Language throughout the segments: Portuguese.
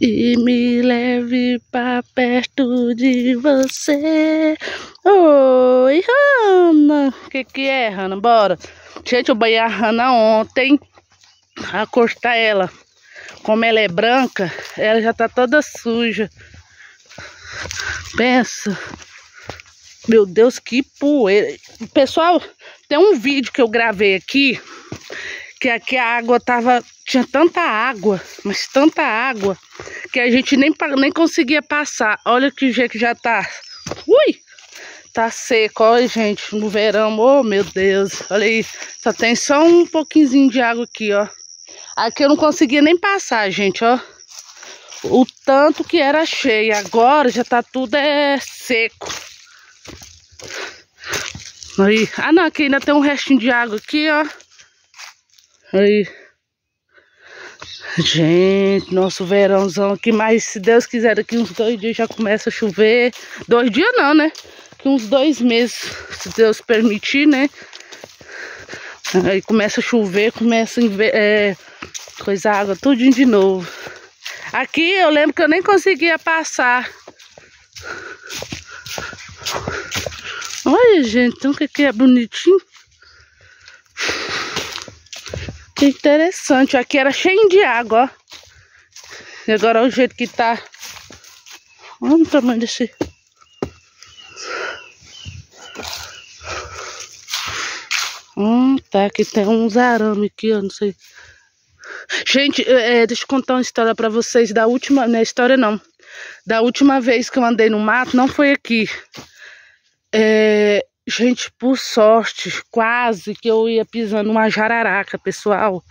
e me leve pra perto de você. Oi, Hanna. O que que é, Hanna? Bora. Gente, eu banhei a Hanna ontem. A cortar ela. Como ela é branca, ela já tá toda suja. Pensa. Meu Deus, que poeira. Pessoal, tem um vídeo que eu gravei aqui. Que aqui a água tava tinha tanta água, mas tanta água, que a gente nem, nem conseguia passar. Olha que jeito que já tá. Ui! Tá seco, olha, gente, no verão. Oh, meu Deus. Olha aí, só tem só um pouquinho de água aqui, ó. Aqui eu não conseguia nem passar, gente, ó. O tanto que era cheio. Agora já tá tudo é seco. Aí. Ah, não, aqui ainda tem um restinho de água aqui, ó. Aí. Gente, nosso verãozão aqui, mas se Deus quiser, daqui uns dois dias já começa a chover. Dois dias não, né? Daqui uns dois meses, se Deus permitir, né? Aí começa a chover, começa a é, coisa água, tudinho de novo. Aqui eu lembro que eu nem conseguia passar. Olha, gente, então que aqui é bonitinho. Que interessante. Aqui era cheio de água, ó. E agora olha o jeito que tá. Olha o tamanho desse. Hum, tá. Aqui tem uns arame aqui, ó. Não sei. Gente, é, deixa eu contar uma história pra vocês da última. Não é história, não. Da última vez que eu andei no mato, não foi aqui. É, Gente, por sorte, quase que eu ia pisando uma jararaca, pessoal.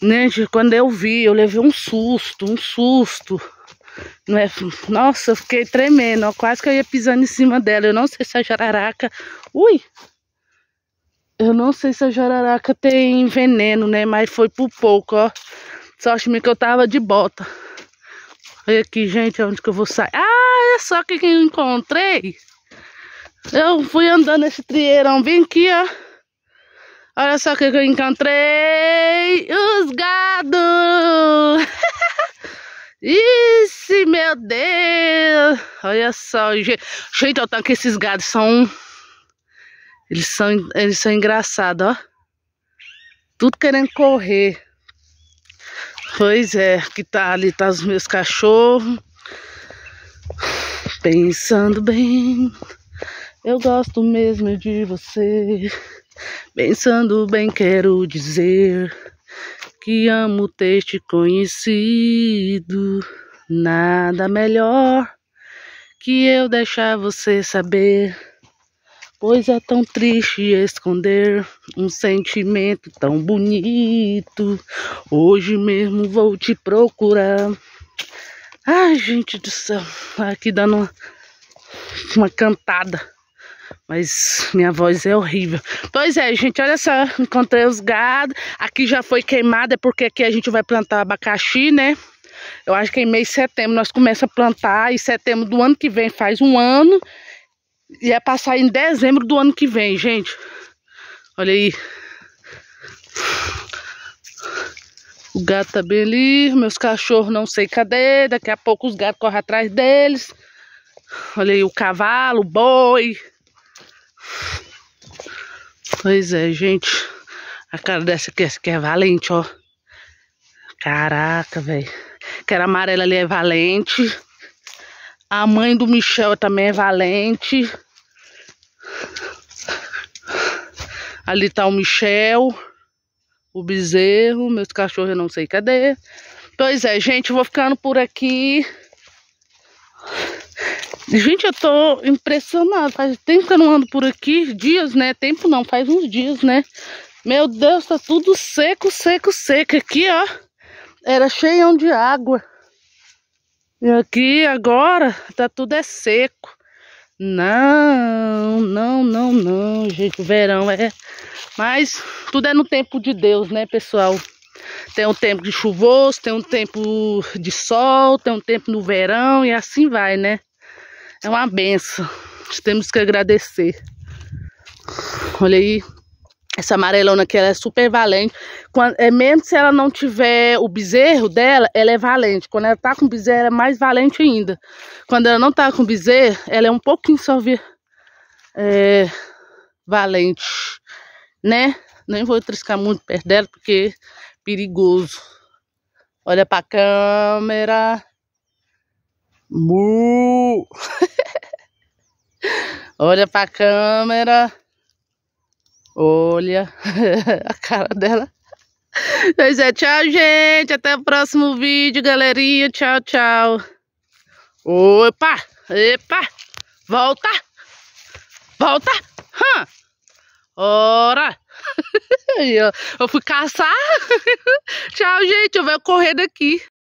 Né, quando eu vi, eu levei um susto, um susto. Não é? Nossa, eu fiquei tremendo, ó, quase que eu ia pisando em cima dela. Eu não sei se a jararaca... Ui! Eu não sei se a jararaca tem veneno, né? Mas foi por pouco, ó. Sorte minha que eu tava de bota. Olha aqui, gente, onde que eu vou sair. Ah, é só que eu encontrei. Eu fui andando nesse trieirão, vim aqui, ó. Olha só o que eu encontrei. Os gados. Ixi, meu Deus. Olha só, gente. Olha que esses gados são... Eles são, eles são engraçados, ó. Tudo querendo correr. Pois é, aqui tá ali, tá os meus cachorros. Pensando bem. Eu gosto mesmo de você. Pensando bem, quero dizer que amo ter te conhecido. Nada melhor que eu deixar você saber. Pois é tão triste esconder um sentimento tão bonito. Hoje mesmo vou te procurar. Ai, gente do céu, aqui dando uma, uma cantada. Mas minha voz é horrível. Pois é, gente, olha só. Encontrei os gados. Aqui já foi queimado, é porque aqui a gente vai plantar abacaxi, né? Eu acho que em mês de setembro nós começamos a plantar. E setembro do ano que vem faz um ano. E é passar em dezembro do ano que vem, gente. Olha aí. O gato tá bem ali. Meus cachorros não sei cadê. Daqui a pouco os gatos correm atrás deles. Olha aí o cavalo, o boi. Pois é, gente. A cara dessa aqui, essa aqui é valente, ó. Caraca, velho. Aquela amarela ali é valente. A mãe do Michel também é valente. Ali tá o Michel. O bezerro. Meus cachorros eu não sei cadê. Pois é, gente. Vou ficando por aqui. Gente, eu tô impressionada. Faz tempo que eu não ando por aqui. Dias, né? Tempo não, faz uns dias, né? Meu Deus, tá tudo seco, seco, seco. Aqui, ó. Era cheio de água. E aqui agora tá tudo é seco. Não, não, não, não, gente. O verão é. Mas tudo é no tempo de Deus, né, pessoal? Tem um tempo de chuvoso, tem um tempo de sol, tem um tempo no verão e assim vai, né? É uma benção. Temos que agradecer. Olha aí. Essa amarelona aqui, ela é super valente. Quando, é, mesmo se ela não tiver o bezerro dela, ela é valente. Quando ela tá com bezerro, ela é mais valente ainda. Quando ela não tá com bezerro, ela é um pouquinho só é, valente, né? Nem vou triscar muito perto dela, porque é perigoso. Olha pra câmera. Mu! Olha pra câmera. Olha a cara dela. Pois é, tchau, gente. Até o próximo vídeo, galerinha. Tchau, tchau. Opa! Epa! Volta! Volta! Hã? Ora! eu fui caçar. tchau, gente. Eu vou correr daqui.